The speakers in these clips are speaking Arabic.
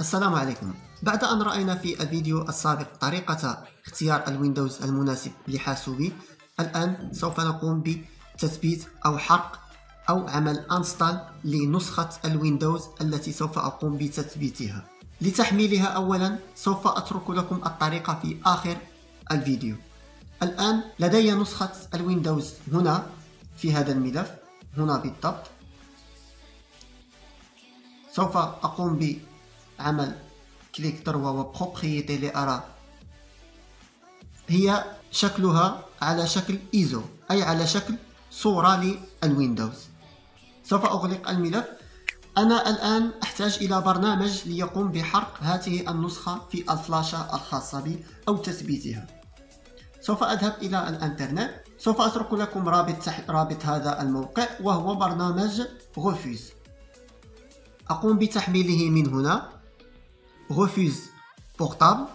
السلام عليكم. بعد أن رأينا في الفيديو السابق طريقة اختيار الويندوز المناسب لحاسوبي الآن سوف نقوم بتثبيت أو حرق أو عمل install لنسخة الويندوز التي سوف أقوم بتثبيتها. لتحميلها أولا سوف أترك لكم الطريقة في آخر الفيديو. الآن لدي نسخة الويندوز هنا في هذا الملف هنا بالضبط. سوف أقوم بعمل clic droit و propriétés لأرى هي شكلها على شكل إيزو أي على شكل صورة للويندوز. سوف أغلق الملف. أنا الآن أحتاج إلى برنامج ليقوم بحرق هذه النسخة في الفلاشة الخاصة بي أو تثبيتها. سوف أذهب إلى الإنترنت. سوف أترك لكم رابط تحت رابط هذا الموقع وهو برنامج Rufus. أقوم بتحميله من هنا. Rufus portable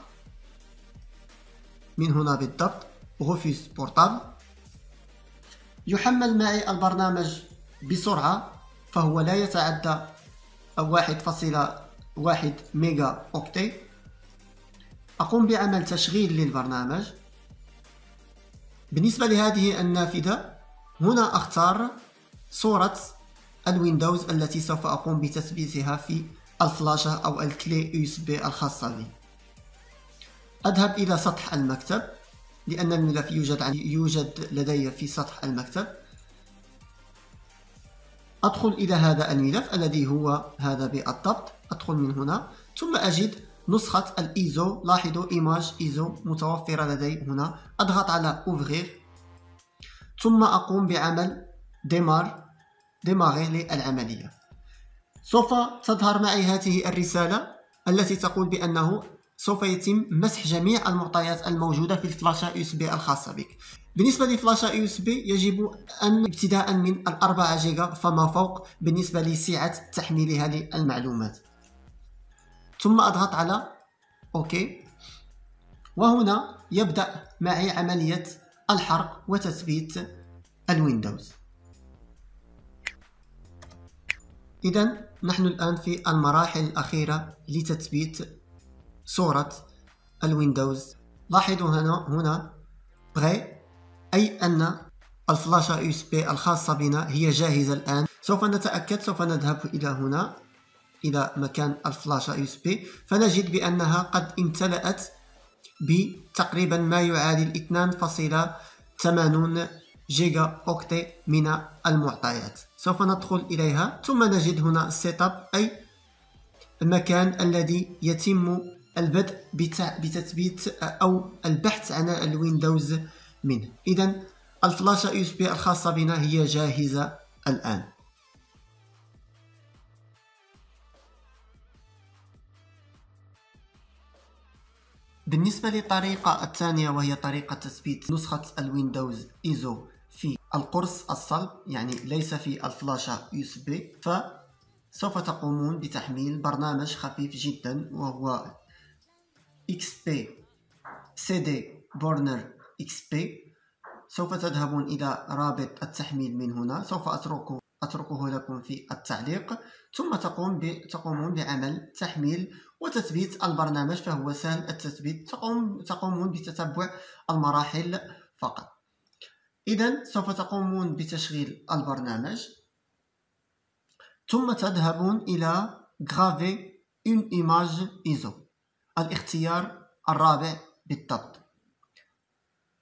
من هنا بالضبط Rufus portable يحمل معي البرنامج بسرعة فهو لا يتعدى واحد فاصلة واحد méga octet أقوم بعمل تشغيل للبرنامج. بالنسبة لهذه النافذة هنا أختار صورة الويندوز التي سوف أقوم بتثبيتها في الفلاشة أو ال clé USB الخاصة بي. أذهب إلى سطح المكتب لأن الملف يوجد يوجد لدي في سطح المكتب. أدخل إلى هذا الملف الذي هو هذا بالضبط. أدخل من هنا. ثم أجد نسخة الإيزو لاحظوا image ISO متوفرة لدي هنا. أضغط على ouvrir. ثم أقوم بعمل démarre démarrer للعملية. سوف تظهر معي هذه الرسالة التي تقول بأنه سوف يتم مسح جميع المعطيات الموجودة في الفلاشة USB الخاصة بك. بالنسبة لفلاشة USB يجب أن ابتداء من الأربعة جيجا فما فوق بالنسبة لسعة تحميلها للمعلومات. ثم أضغط على OK. وهنا يبدأ معي عملية الحرق وتثبيت الويندوز. إذا نحن الآن في المراحل الأخيرة لتثبيت صورة الويندوز. لاحظوا هنا هنا بغي أي أن الفلاشة USB الخاصة بنا هي جاهزة الآن. سوف نتأكد سوف نذهب إلى هنا إلى مكان الفلاشة USB فنجد بأنها قد امتلأت بتقريبا ما يعادل 2.80 giga octet من المعطيات. سوف ندخل إليها. ثم نجد هنا setup أي المكان الذي يتم البدء بتثبيت أو البحث عن الويندوز منه. إذا الفلاشة USB الخاصة بنا هي جاهزة الآن. بالنسبة للطريقة الثانية وهي طريقة تثبيت نسخة الويندوز إيزو القرص الصلب يعني ليس في الفلاشة USB فسوف تقومون بتحميل برنامج خفيف جدا وهو XP CD Burner XP سوف تذهبون إلى رابط التحميل من هنا سوف أتركه أتركه لكم في التعليق. ثم تقوم ب... تقومون بعمل تحميل وتثبيت البرنامج فهو سهل التثبيت. تقوم تقومون بتتبع المراحل فقط. إذا سوف تقومون بتشغيل البرنامج ثم تذهبون إلى Graver une image ISO الاختيار الرابع بالضبط.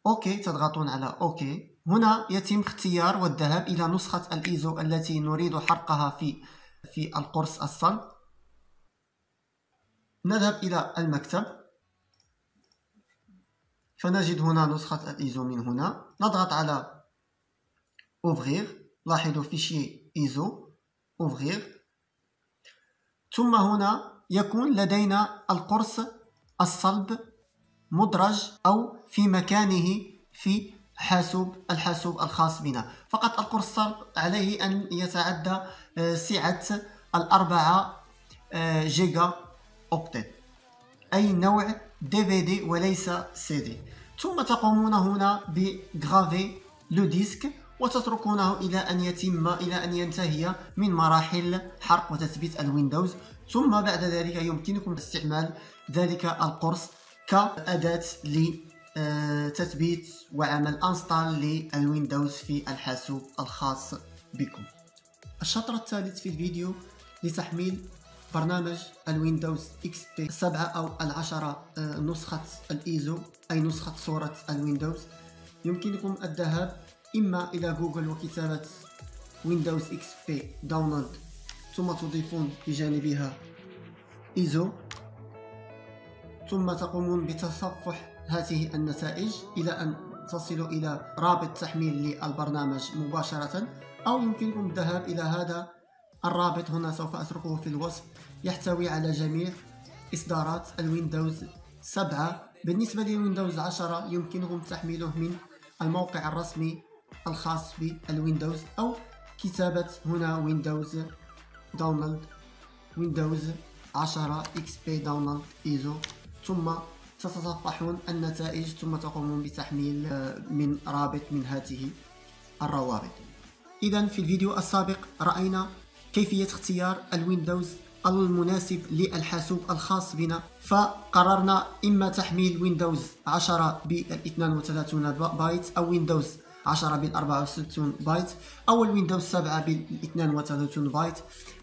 OK تضغطون على OK. هنا يتم اختيار والذهاب إلى نسخة الإيزو التي نريد حرقها في في القرص الصلب. نذهب إلى المكتب. فنجد هنا نسخة الإيزو من هنا. نضغط على ouvrir لاحظوا fichier ISO ouvrir ثم هنا يكون لدينا القرص الصلب مدرج أو في مكانه في حاسوب الحاسوب الخاص بنا. فقط القرص الصلب عليه أن يتعدى آه، سعة الأربعة آه، giga octet. أي نوع؟ DVD وليس سي دي ثم تقومون هنا ب graver le disque وتتركونه إلى أن يتم إلى أن ينتهي من مراحل حرق وتثبيت الويندوز. ثم بعد ذلك يمكنكم استعمال ذلك القرص كأداة لتثبيت وعمل install للويندوز في الحاسوب الخاص بكم. الشطر الثالث في الفيديو لتحميل برنامج الويندوز إكس بي 7 أو العشرة آه، نسخة الإيزو أي نسخة صورة الويندوز. يمكنكم الذهاب إما إلى جوجل وكتابة ويندوز إكس بي download. ثم تضيفون بجانبها إيزو. ثم تقومون بتصفح هذه النتائج إلى أن تصلوا إلى رابط تحميل للبرنامج مباشرة أو يمكنكم الذهاب إلى هذا الرابط هنا سوف أتركه في الوصف. يحتوي على جميع إصدارات الويندوز 7 بالنسبة لويندوز 10 يمكنكم تحميله من الموقع الرسمي الخاص بالويندوز أو كتابة هنا ويندوز download ويندوز 10 إكس بي download ISO. ثم تتصفحون النتائج ثم تقومون بتحميل آه، من رابط من هذه الروابط. إذا في الفيديو السابق رأينا كيفية اختيار الويندوز المناسب للحاسوب الخاص بنا؟ فقررنا إما تحميل ويندوز 10 ب 32 بايت أو ويندوز 10 بال 64 بايت أو الويندوز 7 بال 32 بايت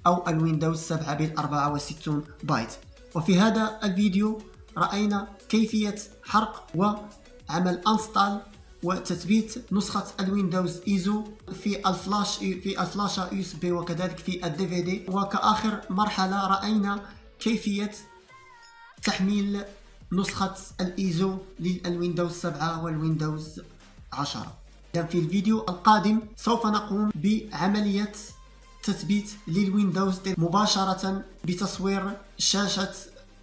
أو الويندوز 7 بال 64 بايت. وفي هذا الفيديو رأينا كيفية حرق وعمل install وتثبيت نسخة الويندوز إيزو في الفلاش في الفلاشة USB وكذلك في ال DVD وكآخر مرحلة رأينا كيفية تحميل نسخة الإيزو للويندوز 7 والويندوز 10 في الفيديو القادم سوف نقوم بعملية تثبيت للويندوز مباشرة بتصوير شاشة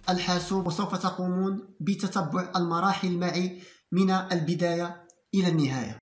الحاسوب وسوف تقومون بتتبع المراحل معي من البداية إلى النهاية.